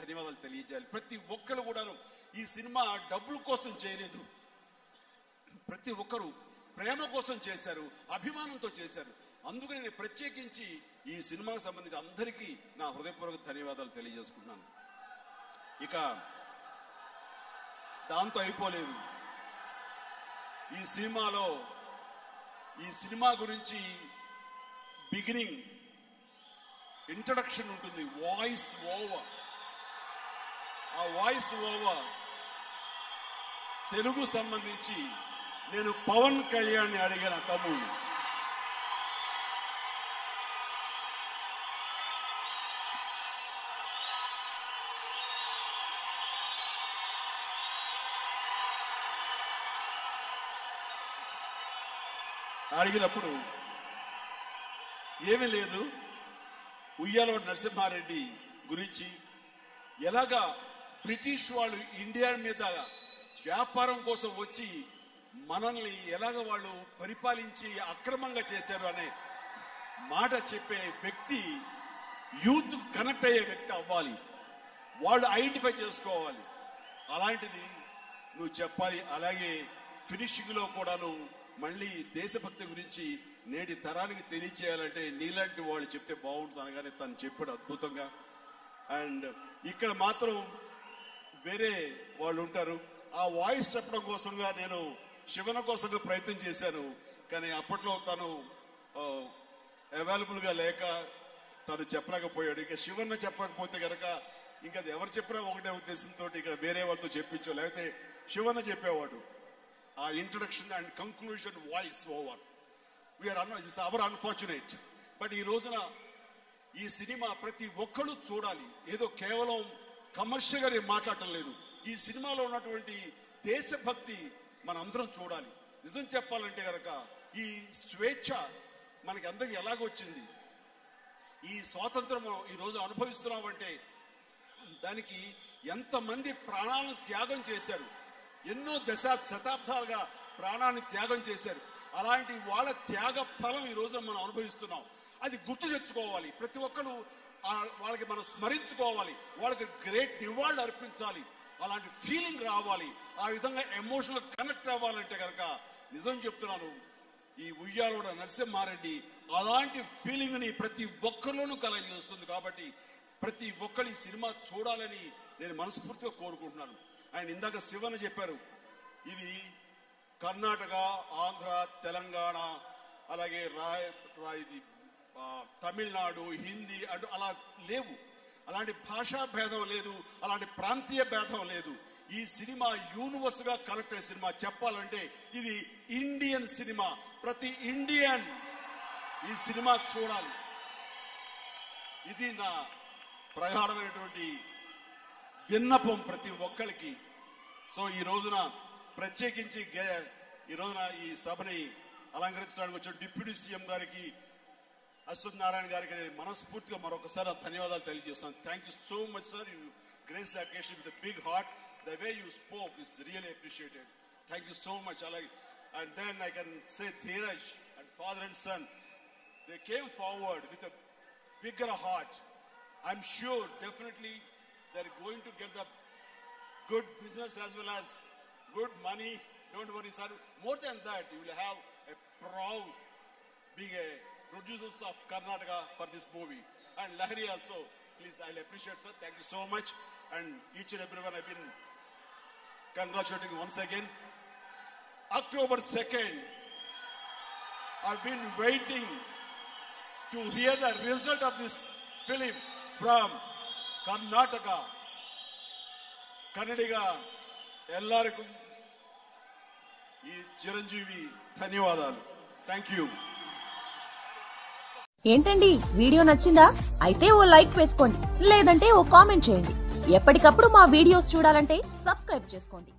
ధన్యవాదాలు తెలియజేయాలి. ప్రతి ఒక్కరు కూడాను ఈ సినిమా డబ్బుల కోసం చేయలేదు. ప్రతి ఒక్కరు ప్రేమ కోసం చేశారు అభిమానంతో చేశారు. అందుకు నేను ప్రత్యేకించి ఈ సినిమాకు సంబంధించి అందరికీ నా హృదయపూర్వక ధన్యవాదాలు తెలియజేసుకున్నాను ఇక దాంతో అయిపోలేదు. ఈ సినిమాలో ఈ సినిమా గురించి బిగినింగ్ ఇంట్రడక్షన్ ఉంటుంది. Voice over. ఆ వాయిస్ ఓవర్ తెలుగు సంబంధించి నేను పవన్ కళ్యాణ్ అడిగిన తమ్ముడిని అడిగినప్పుడు ఏమీ లేదు. ఉయ్యాల నరసింహారెడ్డి గురించి ఎలాగా బ్రిటిష్ వాళ్ళు ఇండియా మీద వ్యాపారం కోసం వచ్చి మనల్ని ఎలాగ వాళ్ళు పరిపాలించి అక్రమంగా చేశారు అనే మాట చెప్పే వ్యక్తి యూత్ కనెక్ట్ అయ్యే వ్యక్తి అవ్వాలి. వాళ్ళు ఐడెంటిఫై చేసుకోవాలి. అలాంటిది నువ్వు చెప్పాలి. అలాగే ఫినిషింగ్లో కూడా కూడాను మళ్ళీ దేశభక్తి గురించి నేటి తరానికి తెలియచేయాలంటే నీలాంటి వాళ్ళు చెప్తే బాగుంటుంది అనగానే తను చెప్పాడు అద్భుతంగా. అండ్ ఇక్కడ మాత్రం వేరే వాళ్ళు ఉంటారు. ఆ వాయిస్ చెప్పడం కోసంగా నేను శివన కోసంగా ప్రయత్నం చేశాను. కానీ అప్పట్లో తను అవైలబుల్గా లేక తను చెప్పలేకపోయాడు. ఇక శివన్న చెప్పకపోతే గనక ఇంకా అది ఎవరు చెప్పినా ఒకటే ఉద్దేశంతో ఇక్కడ వేరే వాళ్ళతో చెప్పించో. లేకపోతే శివన్న చెప్పేవాడు. ఆ introduction and conclusion voice over we're an it's our unfortunate but ఈ రోజున ఈ సినిమా ప్రతి ఒక్కరూ చూడాలి. ఏదో కేవలం కమర్షియల్గా నేను మాట్లాడటం లేదు. ఈ సినిమాలో ఉన్నటువంటి దేశభక్తి మనందరం చూడాలి. నిజం చెప్పాలంటే కనుక ఈ స్వేచ్ఛ మనకి అందరికి ఎలాగొచ్చింది ఈ స్వాతంత్రం మనం ఈ రోజు అనుభవిస్తున్నామంటే దానికి ఎంతమంది ప్రాణాలను త్యాగం చేశారు. ఎన్నో దశ శతాబ్దాలుగా ప్రాణాన్ని త్యాగం చేశారు. అలాంటి వాళ్ళ త్యాగ ఫలం ఈ రోజున మనం అనుభవిస్తున్నాం. అది గుర్తు తెచ్చుకోవాలి. ప్రతి ఒక్కరు వాళ్ళకి మనం స్మరించుకోవాలి. వాళ్ళకి గ్రేట్ నివాళులు అర్పించాలి. అలాంటి ఫీలింగ్ రావాలి. ఆ విధంగా ఎమోషనల్ కనెక్ట్ అవ్వాలంటే కనుక నిజం చెప్తున్నాను. ఈ ఉయ్యాలోడ నరసింహారెడ్డి అలాంటి ఫీలింగ్ని ప్రతి ఒక్కరిలోనూ కలగజేస్తుంది. కాబట్టి ప్రతి ఒక్కరు ఈ సినిమా చూడాలని నేను మనస్ఫూర్తిగా కోరుకుంటున్నాను. ఆయన ఇందాక శివన్ చెప్పారు. ఇది కర్ణాటక ఆంధ్ర తెలంగాణ అలాగే రాయ్ ఇది తమిళనాడు హిందీ అటు అలా లేవు. అలాంటి భాషా భేదం లేదు అలాంటి ప్రాంతీయ భేదం లేదు. ఈ సినిమా యూనివర్స్గా కనెక్ట్ అయ్యే సినిమా. చెప్పాలంటే ఇది ఇండియన్ సినిమా ప్రతి ఇండియన్ ఈ సినిమా చూడాలి. ఇది నా ప్రగాఢమైనటువంటి విన్నపం ప్రతి ఒక్కరికి సో ఈ రోజున ప్రత్యేకించి ఈ రోజున ఈ సభని అలంకరించడానికి వచ్చిన డిప్యూటీ సీఎం గారికి అశ్వత్ నారాయణ గారికి నేను మనస్ఫూర్తిగా మరొకసారి ధన్యవాదాలు తెలియజేస్తున్నాను. Thank you so much sir you grace the occasion with big heart the way you spoke is really appreciated thank you so much అలాగే and then I can say Dheeraj and father and son they came forward with a bigger heart I'm sure definitely They're going to get the good business as well as good money. Don't worry, sir. More than that, you will have a proud being a producer of Karnataka for this movie. And Lahiri also, please, I'll appreciate, sir. Thank you so much. And each and everyone, I've been congratulating once again. October 2nd, I've been waiting to hear the result of this film from Karnataka. ಕನ್ನಡಿಗ ಎಲ್ಲರಿಗೂ ಈ ಚಿರಂಜೀವಿ ధన్యవాదాలు thank you ఏంటండి video నచ్చిందా అయితే ఓ like వేసుకోండి లేదంటే ఓ comment చేయండి ఎప్పటికప్పుడు మా వీడియోస్ చూడాలంటే సబ్స్క్రైబ్ చేసుకోండి